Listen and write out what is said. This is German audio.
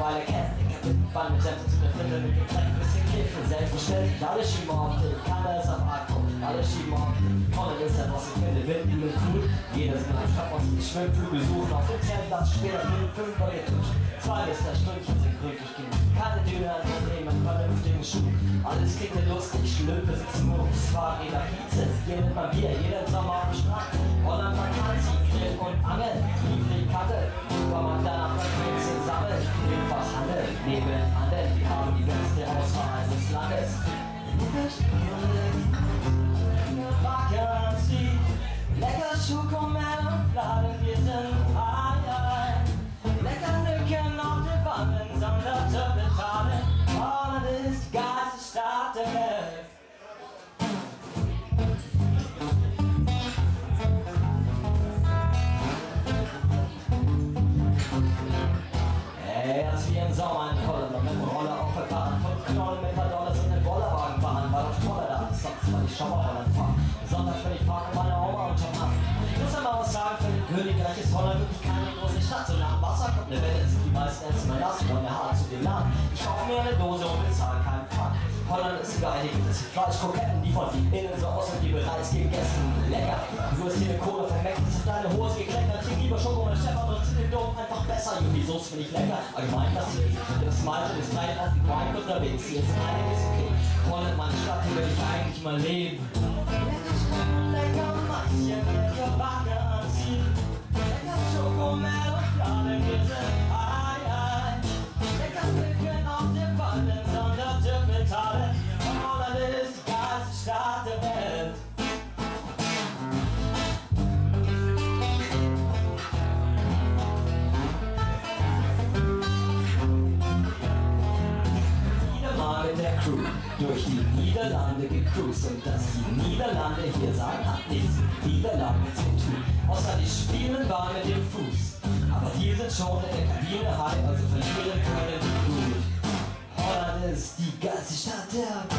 Wein mit Senf zu der Flinte mit Getränk, bisschen Kiffen, selbstverständlich. Alle schieben auf den, keiner ist auf Akku, alle schieben auf den. Ist der Boss, ich finde Winden mit cool. Jeder ist mit einem Stadtboss, die Schwimmflügel suchen auf dem Zeltplatz, später mit fünf bei ihr Tisch. Zwei bis drei Stündchen sind gründlich genug. Keine Düne an Unternehmen, vernünftigen Schuh. Alles klingt lustig, Schlümpe sitzen nur Fahrräder, Pizza, jeder nimmt mal Bier, Fachhandel, nebenan, wir haben die beste Auswahl des Landes. Vakancy, lecker Schokomelonfladen, wir sind high, lecker Nücken auf den Wannen, sonderte Betalen, Holland ist Stadt der Welt. Sommer in Holland mit dem Roller aufgefahren, fünf Knollen mit paar Dollars in fahren, war doch toller da, sonst war ich Schauer Holland fahren. Sonntags bin ich parken meine Oma und ab. Ich muss aber auch sagen, für den Königreich ist Holland wirklich keine große Stadt. So nah am Wasser kommt eine Welle, sind die meisten essen mein Lassen und mir hart zu dem Laden. Ich kaufe mir eine Dose und bezahle keinen Pfand. Holland ist geil, hier gibt es Fleischkroketten, die von innen so aussehen wie bereits gegessen. Lecker, du hast hier eine Kohle von das ist deine Hose gekleckert, lieber Schoko und Stefan und zieh den Dom einfach besser. Die Soße finde ich lecker, allgemein das Leben. Das Malte ist drei auf dem Wein unterwegs, hier ist einiges okay. Holland, meine Stadt, hier will ich eigentlich mal leben. Durch die Niederlande gecruised und dass die Niederlande hier sagen, hat nichts mit Niederlande zu tun. Außer die spielen Ball mit dem Fuß. Aber die sind schon in der Kabine high, also verlieren können die gut. Holland ist die geilste Stadt der